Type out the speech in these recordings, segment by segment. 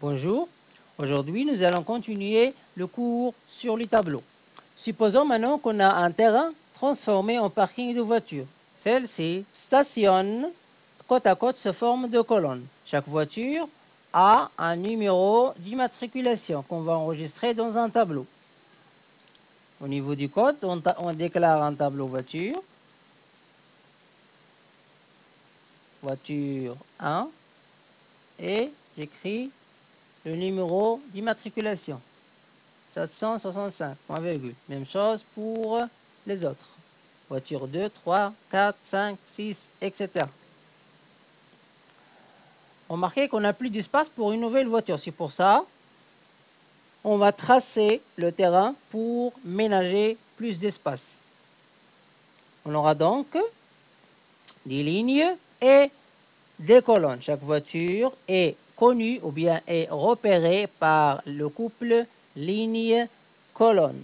Bonjour, aujourd'hui nous allons continuer le cours sur les tableaux. Supposons maintenant qu'on a un terrain transformé en parking de voitures. Celle-ci stationne côte à côte sous forme de colonne. Chaque voiture a un numéro d'immatriculation qu'on va enregistrer dans un tableau. Au niveau du code, on, on déclare un tableau voiture. Voiture 1 et j'écris le numéro d'immatriculation. 765, point virgule. Même chose pour les autres. Voiture 2, 3, 4, 5, 6, etc. Remarquez qu'on n'a plus d'espace pour une nouvelle voiture. C'est pour ça on va tracer le terrain pour ménager plus d'espace. On aura donc des lignes et des colonnes. Chaque voiture est connue ou bien est repérée par le couple ligne-colonne.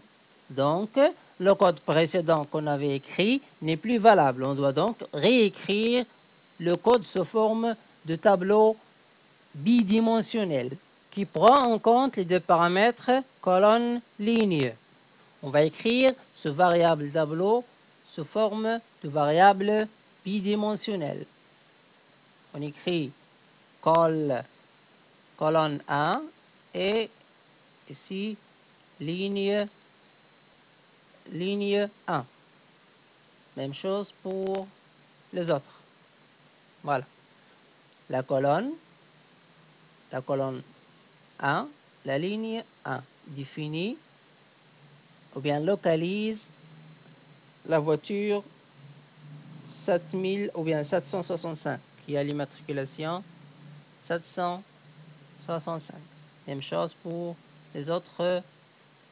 Donc, le code précédent qu'on avait écrit n'est plus valable. On doit donc réécrire le code sous forme de tableau bidimensionnel qui prend en compte les deux paramètres colonne, ligne. On va écrire ce variable tableau sous forme de variable bidimensionnelle. On écrit col, colonne 1 et ici ligne, ligne 1. Même chose pour les autres. Voilà. La colonne, la colonne 1, la ligne 1 définit ou bien localise la voiture 7000 ou bien 765 qui a l'immatriculation 765. Même chose pour les autres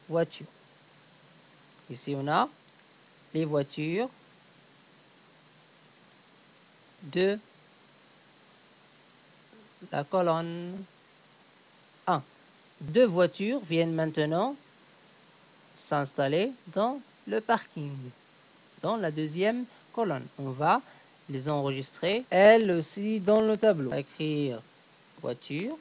voitures. Ici, on a les voitures de la colonne 1. Deux voitures viennent maintenant s'installer dans le parking, dans la deuxième colonne. On va les enregistrer, elles aussi, dans le tableau. On va écrire voiture.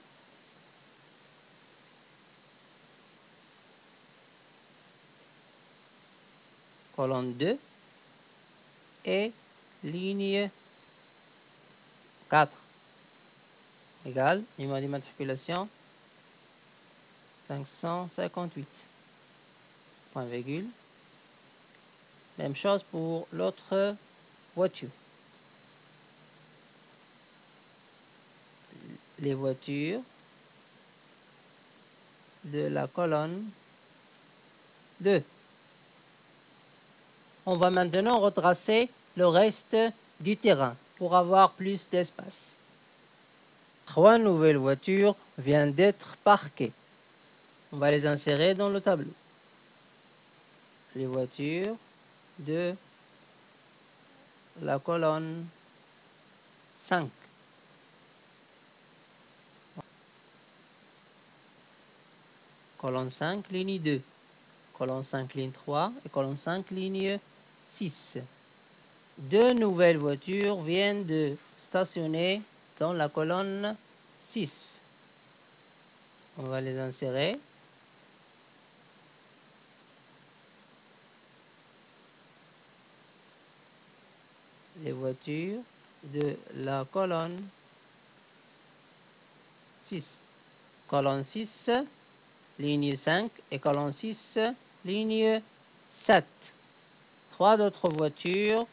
Colonne 2 et ligne 4 égale numéro d'immatriculation 558 point virgule. Même chose pour l'autre voiture. Les voitures de la colonne 2 on va maintenant retracer le reste du terrain pour avoir plus d'espace. Trois nouvelles voitures viennent d'être parquées. On va les insérer dans le tableau. Les voitures de la colonne 5. Colonne 5, ligne 2. Colonne 5, ligne 3 et colonne 5, ligne 6. Deux nouvelles voitures viennent de stationner dans la colonne 6. On va les insérer. Les voitures de la colonne 6. Colonne 6, ligne 5 et colonne 6, ligne 7. Trois d'autres voitures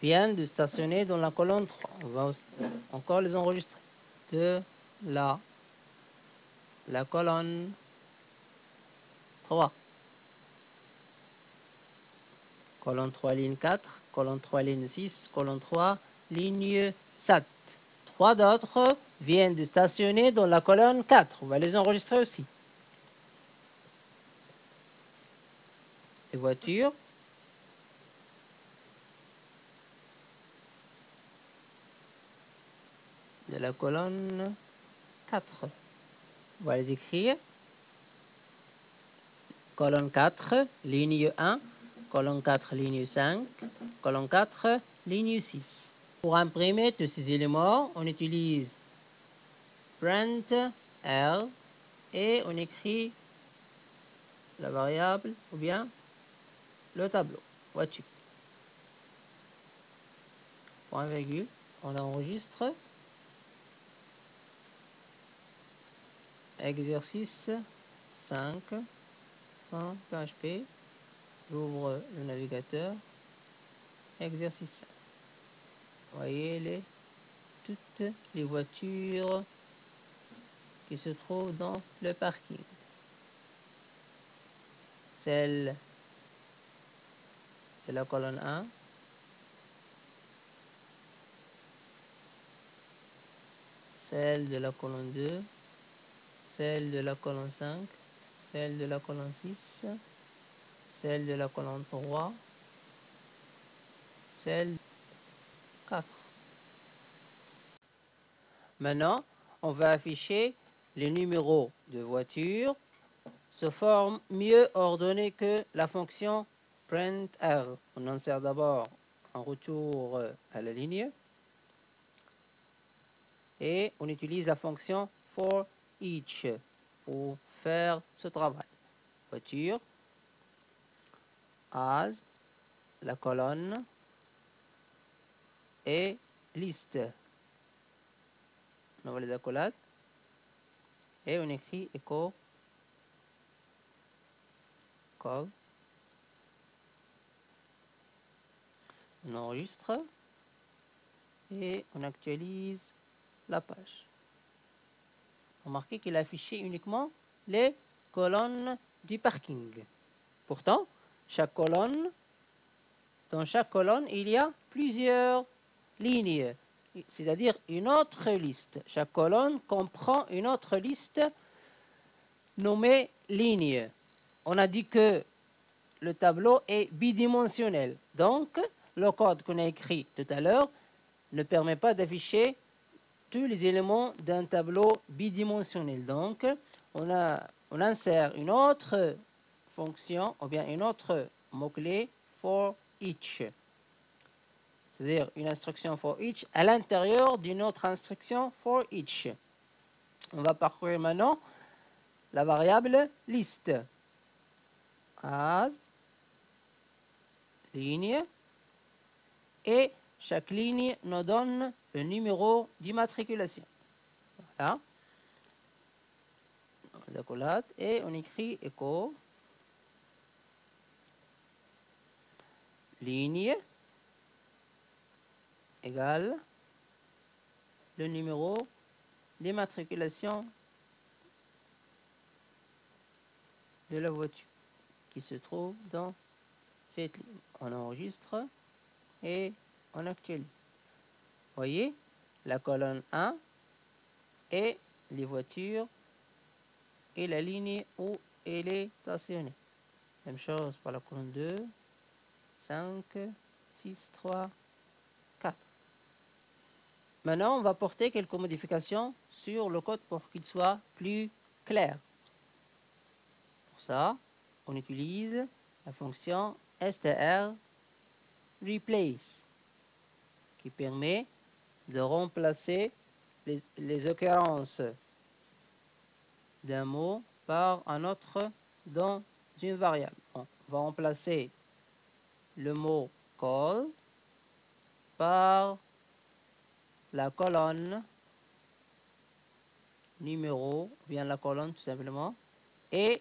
viennent de stationner dans la colonne 3. On va encore les enregistrer. De la, la colonne 3. Colonne 3, ligne 4. Colonne 3, ligne 6. Colonne 3, ligne 7. Trois d'autres viennent de stationner dans la colonne 4. On va les enregistrer aussi. Les voitures la colonne 4. On va les écrire. Colonne 4, ligne 1, colonne 4, ligne 5, colonne 4, ligne 6. Pour imprimer tous ces éléments, on utilise Print R et on écrit la variable ou bien le tableau voiture. Point virgule, on enregistre. Exercice 5, fin PHP. J'ouvre le navigateur. Exercice 5. Voyez les, toutes les voitures qui se trouvent dans le parking. Celle de la colonne 1. Celle de la colonne 2. Celle de la colonne 5. Celle de la colonne 6. Celle de la colonne 3. Celle 4. Maintenant, on va afficher les numéros de voiture se forme mieux ordonnée que la fonction printr. On insère d'abord un retour à la ligne et on utilise la fonction for each pour faire ce travail. Voiture, as, la colonne et liste. On envoie les accolades et on écrit echo call. On enregistre et on actualise la page. Remarquez qu'il a affiché uniquement les colonnes du parking. Pourtant, chaque colonne, dans chaque colonne, il y a plusieurs lignes, c'est-à-dire une autre liste. Chaque colonne comprend une autre liste nommée ligne. On a dit que le tableau est bidimensionnel. Donc, le code qu'on a écrit tout à l'heure ne permet pas d'afficher les éléments d'un tableau bidimensionnel. Donc, on, a, on insère une autre fonction ou bien une autre mot-clé for each. C'est-à-dire une instruction for each à l'intérieur d'une autre instruction for each. On va parcourir maintenant la variable list. As, ligne, et chaque ligne nous donne le numéro d'immatriculation. Voilà. Et on écrit echo ligne égale le numéro d'immatriculation de la voiture qui se trouve dans cette ligne. On enregistre et on actualise. Voyez, la colonne 1 et les voitures et la ligne où elle est stationnée. Même chose pour la colonne 2, 5, 6, 3, 4. Maintenant, on va porter quelques modifications sur le code pour qu'il soit plus clair. Pour ça, on utilise la fonction str replace qui permet de remplacer les, les occurrences d'un mot par un autre dans une variable. On va remplacer le mot call par la colonne numéro, bien la colonne tout simplement, et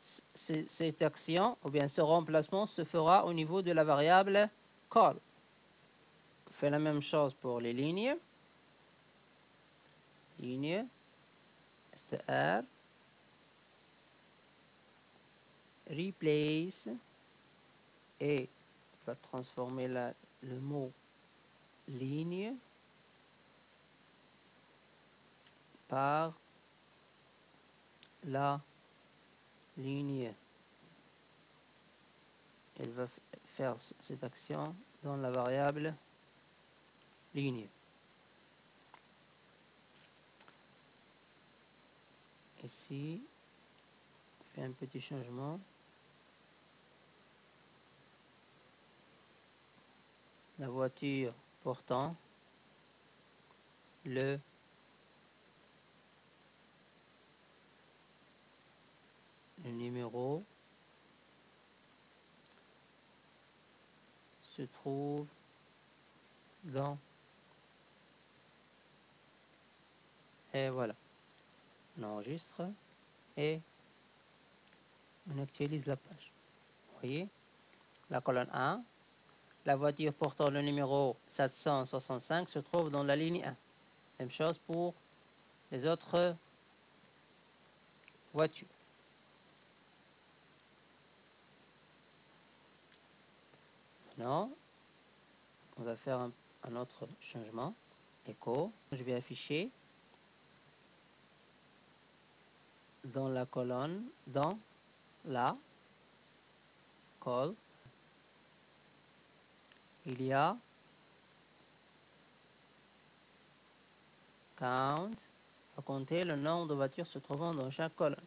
cette action, ou bien ce remplacement, se fera au niveau de la variable call. Fait la même chose pour les lignes. Ligne, str, replace, et on va transformer le mot ligne par la ligne. Elle va faire cette action dans la variable ligne. Ici, fait un petit changement. La voiture portant le le numéro se trouve dans et voilà. On enregistre et on actualise la page. Vous voyez? La colonne 1 la voiture portant le numéro 765 se trouve dans la ligne 1 même chose pour les autres voitures. Maintenant on va faire un, un autre changement. Écho. Je vais afficher dans la colonne dans la call il y a count. À compter le nombre de voitures se trouvant dans chaque colonne.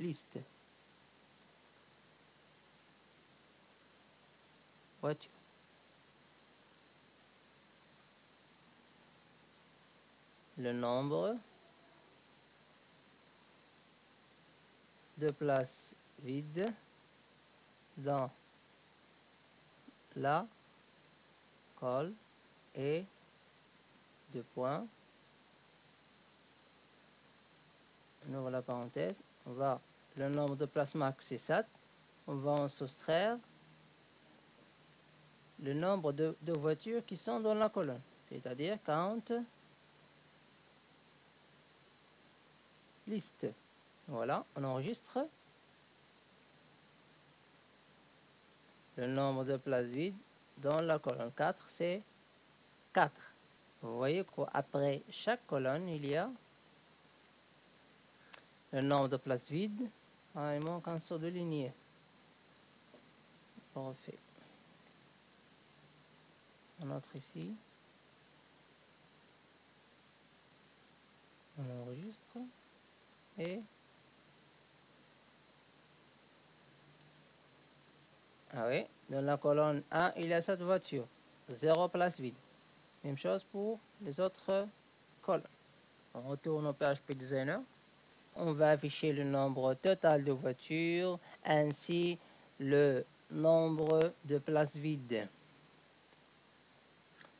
Liste. Voiture. Le nombre de places vides dans la colle et deux points on ouvre la parenthèse. On va le nombre de places max c'est 7 on va en soustraire le nombre de, de voitures qui sont dans la colonne. C'est-à-dire count liste voilà on enregistre. Le nombre de places vides dans la colonne 4 c'est 4 vous voyez qu'après chaque colonne il y a le nombre de places vides. Ah, il manque un saut de lignée. On refait un autre ici. On enregistre et Ah oui, dans la colonne 1, il y a cette voiture. Zéro place vide. Même chose pour les autres colonnes. On retourne au PHP Designer. On va afficher le nombre total de voitures ainsi le nombre de places vides.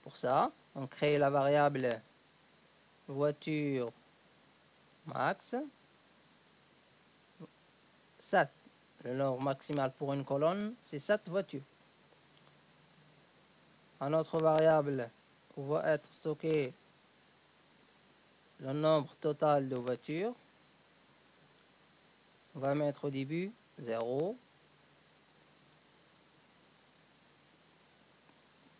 Pour ça, on crée la variable voiture max 7 le nombre maximal pour une colonne, c'est 7 voitures. Un autre variable va être stocké le nombre total de voitures. On va mettre au début 0.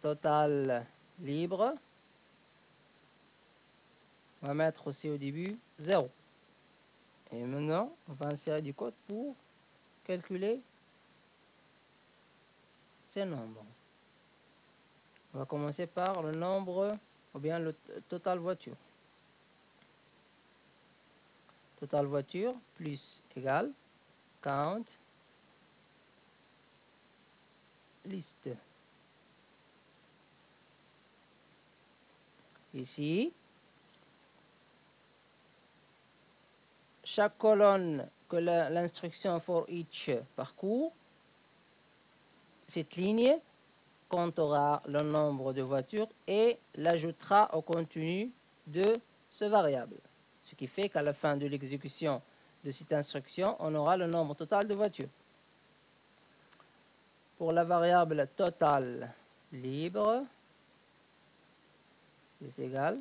Total libre. On va mettre aussi au début 0. Et maintenant, on va insérer du code pour calculer ces nombres. On va commencer par le nombre ou bien le total voiture. Total voiture plus égal count liste. Ici, chaque colonne l'instruction for each parcours, cette ligne comptera le nombre de voitures et l'ajoutera au contenu de ce variable. Ce qui fait qu'à la fin de l'exécution de cette instruction, on aura le nombre total de voitures. Pour la variable total libre, c'est égal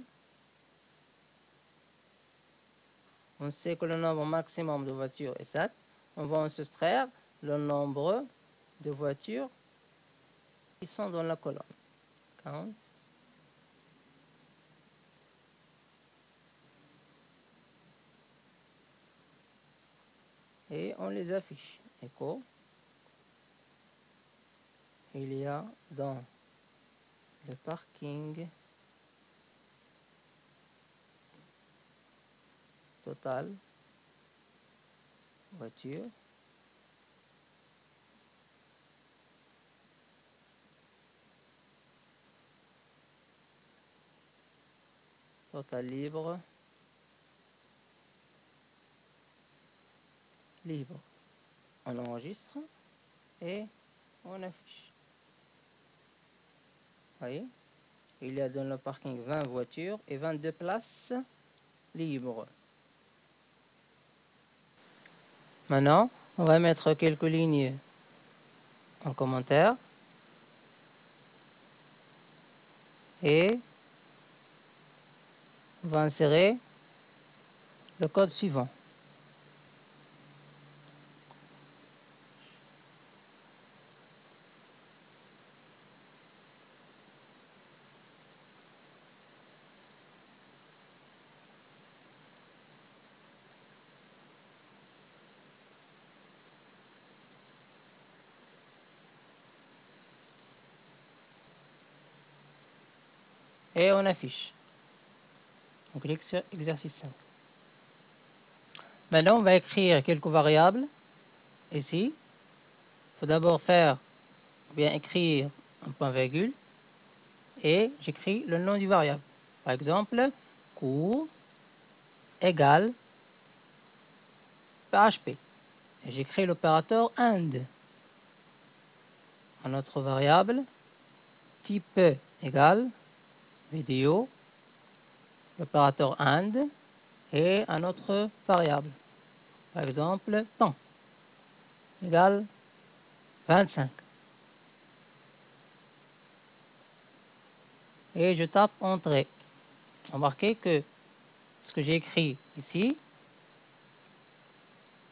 on sait que le nombre maximum de voitures est 7. On va en soustraire le nombre de voitures qui sont dans la colonne. Count. Et on les affiche. Echo. Il y a dans le parking total voiture total libre libre. On enregistre et on affiche. voyez Il y a dans le parking 20 voitures et 22 places libres. Maintenant, on va mettre quelques lignes en commentaire. Et on va insérer le code suivant. Et on affiche. On clique sur exercice 5. Maintenant, on va écrire quelques variables ici. Il faut d'abord faire, bien écrire un point virgule et j'écris le nom du variable. Par exemple, cours égale PHP. J'écris l'opérateur AND. Un autre variable, type égale vidéo, l'opérateur AND et un autre variable. Par exemple, temps égale 25. Et je tape Entrée. Remarquez que ce que j'ai écrit ici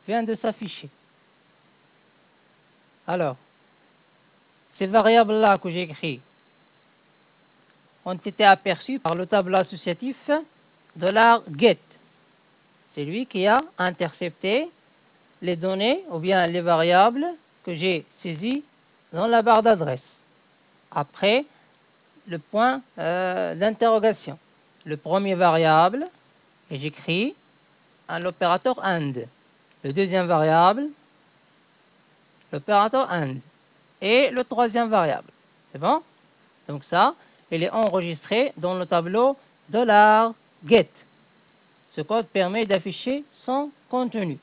vient de s'afficher. Alors, ces variables-là que j'ai écrites ont été aperçus par le tableau associatif de l'art get. C'est lui qui a intercepté les données ou bien les variables que j'ai saisies dans la barre d'adresse. Après le point euh, d'interrogation. Le premier variable, et j'écris un opérateur AND. Le deuxième variable, l'opérateur AND. Et le troisième variable. C'est bon? Donc ça, il est enregistré dans le tableau $get. Ce code permet d'afficher son contenu.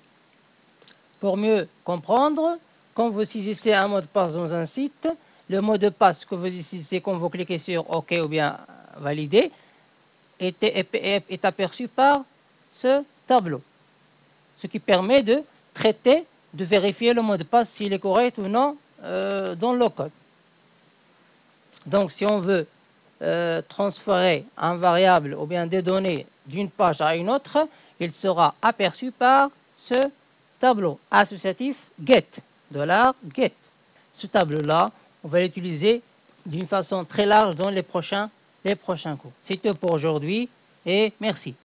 Pour mieux comprendre, quand vous saisissez un mot de passe dans un site, le mot de passe que vous utilisez quand vous cliquez sur OK ou bien Valider est, est aperçu par ce tableau. Ce qui permet de traiter, de vérifier le mot de passe s'il est correct ou non euh, dans le code. Donc si on veut euh, transférer un variable ou bien des données d'une page à une autre, il sera aperçu par ce tableau associatif get, $get. Ce tableau-là, on va l'utiliser d'une façon très large dans les prochains, les prochains cours. C'est tout pour aujourd'hui et merci.